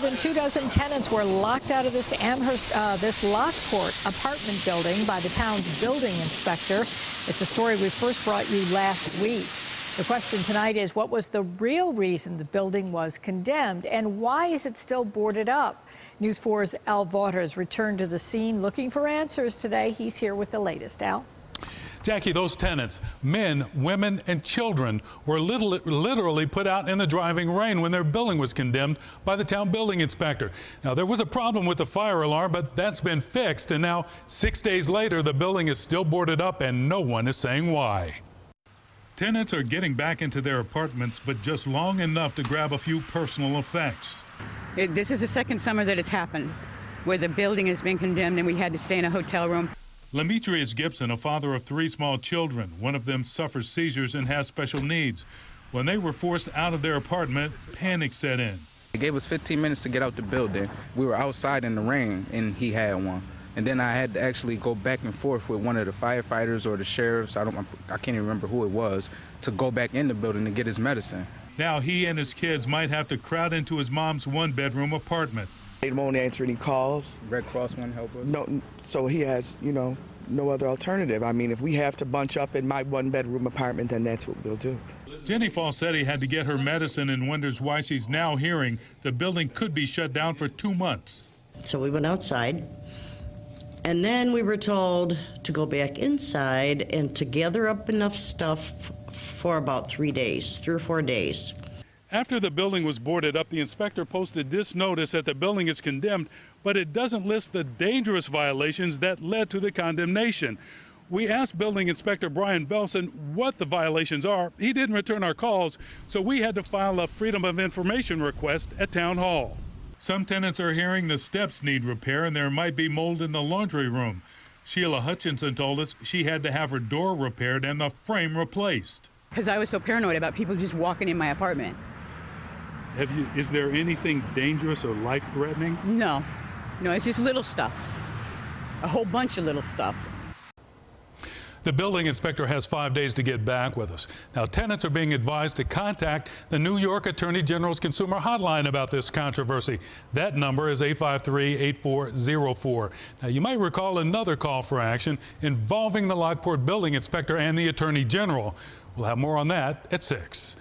Than two dozen tenants were locked out of this Amherst, uh, this Lockport apartment building by the town's building inspector. It's a story we first brought you last week. The question tonight is what was the real reason the building was condemned and why is it still boarded up? News 4's Al Vaughters returned to the scene looking for answers today. He's here with the latest. Al? Jackie, those tenants, men, women, and children, were literally put out in the driving rain when their building was condemned by the town building inspector. Now, there was a problem with the fire alarm, but that's been fixed. And now, six days later, the building is still boarded up, and no one is saying why. Tenants are getting back into their apartments, but just long enough to grab a few personal effects. It, this is the second summer that it's happened, where the building has been condemned and we had to stay in a hotel room. Lemetrius Gibson, a father of three small children, one of them suffers seizures and has special needs. When they were forced out of their apartment, panic set in. It gave us 15 minutes to get out the building. We were outside in the rain, and he had one. And then I had to actually go back and forth with one of the firefighters or the sheriffs. I don't, I can't even remember who it was to go back in the building to get his medicine. Now he and his kids might have to crowd into his mom's one-bedroom apartment. They won't answer any calls. Red Cross won't help us. No, so he has, you know, no other alternative. I mean, if we have to bunch up in my one bedroom apartment, then that's what we'll do. Jenny Falsetti had to get her medicine and wonders why she's now hearing the building could be shut down for two months. So we went outside, and then we were told to go back inside and to gather up enough stuff for about three days, three or four days. After the building was boarded up, the inspector posted this notice that the building is condemned, but it doesn't list the dangerous violations that led to the condemnation. We asked Building Inspector Brian Belson what the violations are. He didn't return our calls, so we had to file a Freedom of Information request at Town Hall. Some tenants are hearing the steps need repair and there might be mold in the laundry room. Sheila Hutchinson told us she had to have her door repaired and the frame replaced. Because I was so paranoid about people just walking in my apartment. Have you? Is there anything dangerous or life-threatening? No, no. It's just little stuff. A whole bunch of little stuff. The building inspector has five days to get back with us. Now, tenants are being advised to contact the New York Attorney General's Consumer Hotline about this controversy. That number is 853 8404. Now, you might recall another call for action involving the Lockport building inspector and the Attorney General. We'll have more on that at 6.